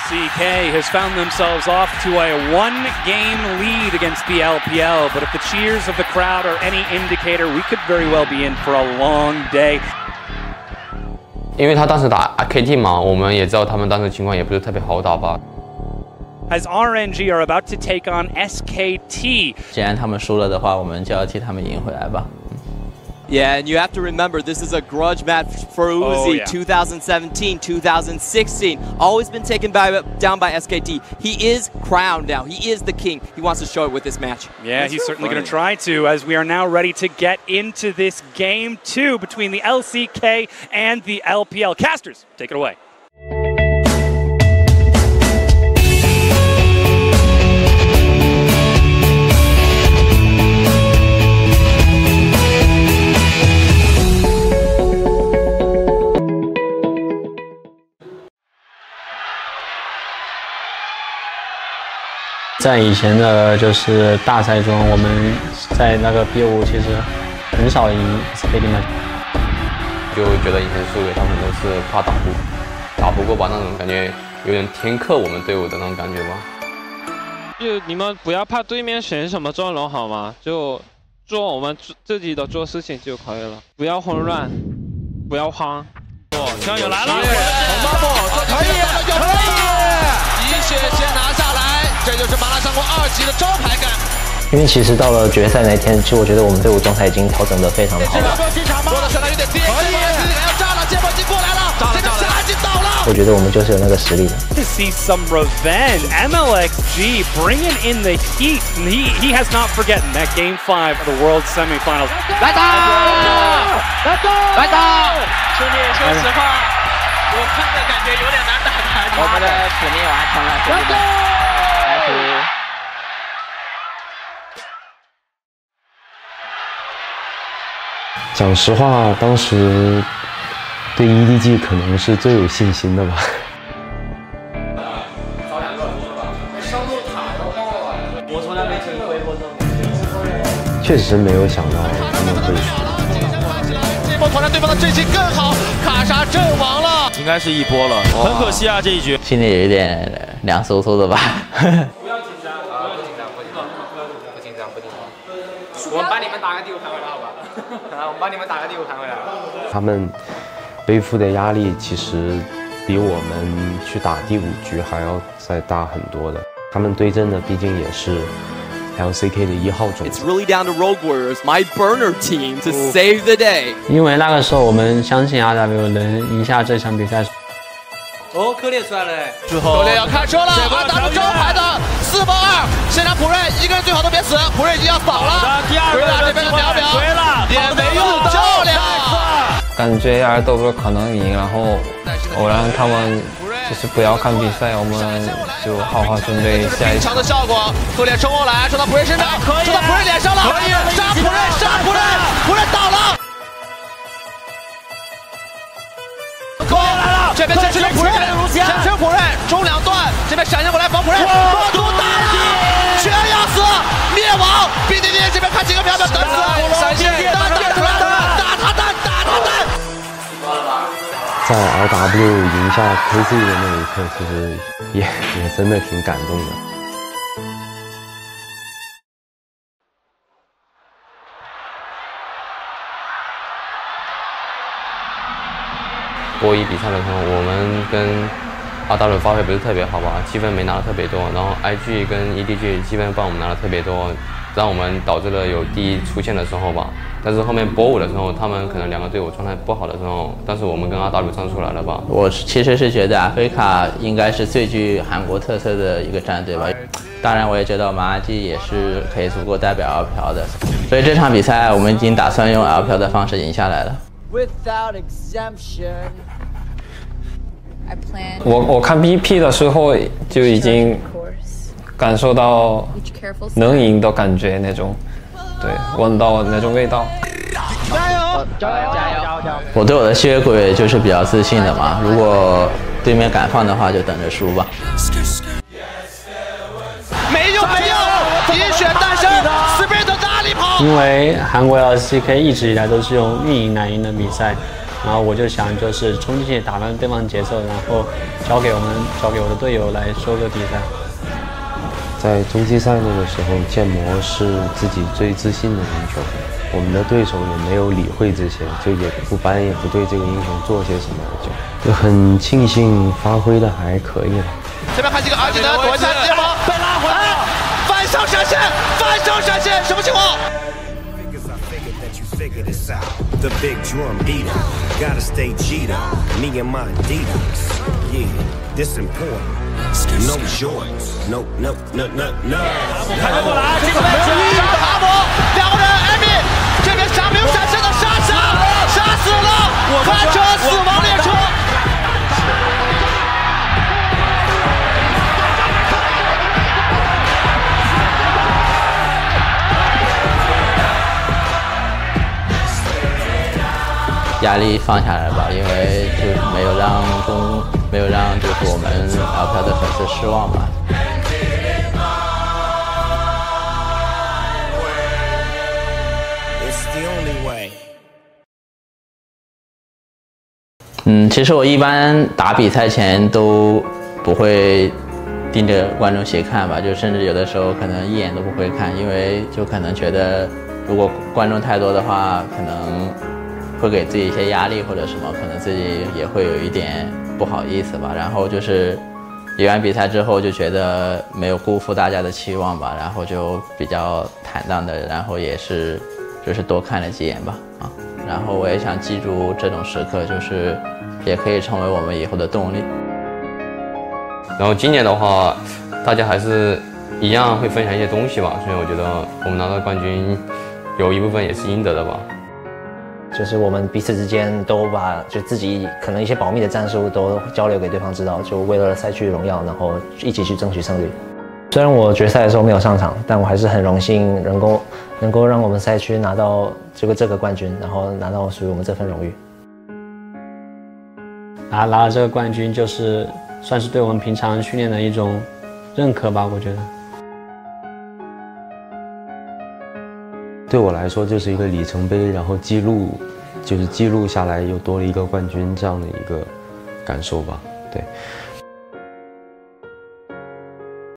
LCK has found themselves off to a one-game lead against the LPL, but if the cheers of the crowd are any indicator, we could very well be in for a long day. 因为他当时打 KT 嘛，我们也知道他们当时情况也不是特别好打吧。As RNG are about to take on SKT. 既然他们输了的话，我们就要替他们赢回来吧。 Yeah, and you have to remember this is a grudge match for oh, Uzi, oh, yeah. 2017, 2016. Always been taken by, down by SKT. He is crowned now. He is the king. He wants to show it with this match. Yeah, That's he's certainly going to try to as we are now ready to get into this game two between the LCK and the LPL. Casters, take it away. 在以前的就是大赛中，我们在那个 B 五其实很少赢 SKT 的，就觉得以前输给他们都是怕打不打不过吧，那种感觉有点天克我们队伍的那种感觉吧。就你们不要怕对面选什么阵容好吗？就做我们自己的做事情就可以了，不要混乱，不要慌。枪友来了，红八步，可以，级的招牌感。因为其实到了决赛那天，其实我觉得我们队伍状态已经调整的非常好了。说的上来有点低，可以，要炸了，接波机过来了，这个炸已经倒了。我觉得我们就是有那个实力的。To see some revenge, MLXG bringing in the heat. He he has not forgotten that Game Five of the World Semifinals. 来打，来打，来打！兄弟，说实话，我看着感觉有点难打开。我们的使命完成了，讲实话，当时对 EDG 可能是最有信心的吧。我从来没听过确实没有想到他们会输。这波团战对方的阵型更好，卡莎阵亡了，应该是一波了，很可惜啊这一局。心里有点凉飕飕的吧。不要紧张啊！不紧张，不紧张，不紧张，不紧张。我们帮你们打个第五盘回来，好吧？啊，我们帮你们打个第五盘回来。他们背负的压力其实比我们去打第五局还要再大很多的。他们对阵的毕竟也是 LCK 的一号种子。It's really down to Rogue Warriors, my burner team, to save the day. 因为那个时候我们相信 RW 能赢下这场比赛。哦，科列出来了，之后要开车了，RW 招牌的四包二，现场普瑞一个人最好都别死，普瑞已经要倒了。第二个这边的秒表。也没用，漂亮！感觉 R W 可能赢，然后我让他们就是不要看比赛，我们就好好准备下一场的效果。克烈冲过来，冲到普瑞身上，冲到普瑞脸上了，可以杀普瑞，杀普瑞，普瑞倒了。这边先吃普瑞，先吃普瑞，中两段，这边闪现过来防普瑞，魔族大了，全要死，灭亡。B D D 这边看几个秒秒等死，闪现打他打他打他打。在 RW 赢下 KZ 的那一刻，其实也也真的挺感动的。波一比赛的时候，我们跟阿达伦发挥不是特别好吧，积分没拿的特别多，然后 IG 跟 EDG 积分帮我们拿的特别多，让我们导致了有第一出现的时候吧。但是后面波五的时候，他们可能两个队伍状态不好的时候，但是我们跟阿达鲁站出来了吧？我其实是觉得阿菲卡应该是最具韩国特色的一个战队吧。当然，我也觉得马阿基也是可以足够代表 LPL 的。所以这场比赛我们已经打算用 LPL 的方式赢下来了。我我看 BP 的时候就已经感受到能赢的感觉那种。对，闻到那种味道。加油！加油！加油！加油！我对我的吸血鬼就是比较自信的嘛。如果对面敢放的话，就等着输吧。没用，没用！一血诞生，Spirit 哪里跑？因为韩国 LCK 一直以来都是用运营来赢的比赛，然后我就想就是冲进去打乱对方节奏，然后交给我们交给我的队友来收个比赛。在中期赛那个时候，建模是自己最自信的英雄，我们的对手也没有理会这些，就也不搬也不对这个英雄做些什么，就就很庆幸发挥的还可以了。这边看这个阿技能躲一下联盟被拉回来了，反手闪现，反手闪现，什么情况？Big drum beater, gotta stay cheetah. Me and my Adidas, yeah, this important. No shorts, no, no, no, no, no. 压力放下来吧，因为就是没有让公没有让就是我们 LPL 的粉丝失望吧。It's the only way. 嗯，其实我一般打比赛前都不会盯着观众席看吧，就甚至有的时候可能一眼都不会看，因为就可能觉得如果观众太多的话，可能会给自己一些压力或者什么，可能自己也会有一点不好意思吧。然后就是比完比赛之后就觉得没有辜负大家的期望吧，然后就比较坦荡的，然后也是就是多看了几眼吧，啊。然后我也想记住这种时刻，就是也可以成为我们以后的动力。然后今年的话，大家还是一样会分享一些东西吧，所以我觉得我们拿到冠军，有一部分也是应得的吧。就是我们彼此之间都把就自己可能一些保密的战术都交流给对方知道，就为了赛区荣耀，然后一起去争取胜利。虽然我决赛的时候没有上场，但我还是很荣幸能够能够让我们赛区拿到这个这个冠军，然后拿到属于我们这份荣誉。拿拿了这个冠军，就是算是对我们平常训练的一种认可吧，我觉得。对我来说就是一个里程碑，然后记录，就是记录下来又多了一个冠军这样的一个感受吧。对，